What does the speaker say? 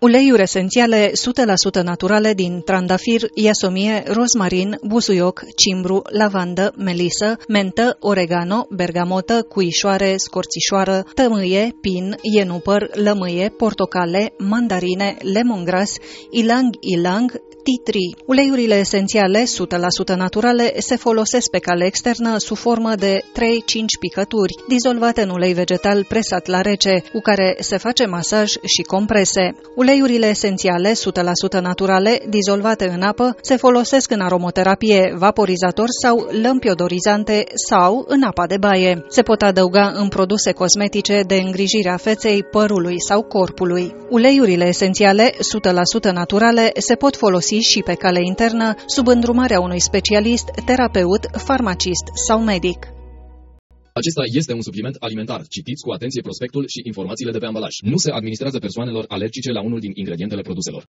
Uleiuri esențiale 100% naturale din trandafir, iasomie, rozmarin, busuioc, cimbru, lavandă, melisă, mentă, oregano, bergamotă, cuișoare, scorțișoară, tămâie, pin, ienupăr, lămâie, portocale, mandarine, lemongras, ilang-ilang, titri. Uleiurile esențiale 100% naturale se folosesc pe cale externă sub formă de 3-5 picături, dizolvate în ulei vegetal presat la rece, cu care se face masaj și comprese. Uleiurile esențiale 100% naturale, dizolvate în apă, se folosesc în aromoterapie, vaporizator sau lămpi odorizante sau în apa de baie. Se pot adăuga în produse cosmetice de îngrijire a feței, părului sau corpului. Uleiurile esențiale 100% naturale se pot folosi și pe cale internă sub îndrumarea unui specialist, terapeut, farmacist sau medic. Acesta este un supliment alimentar. Citiți cu atenție prospectul și informațiile de pe ambalaj. Nu se administrează persoanelor alergice la unul din ingredientele produselor.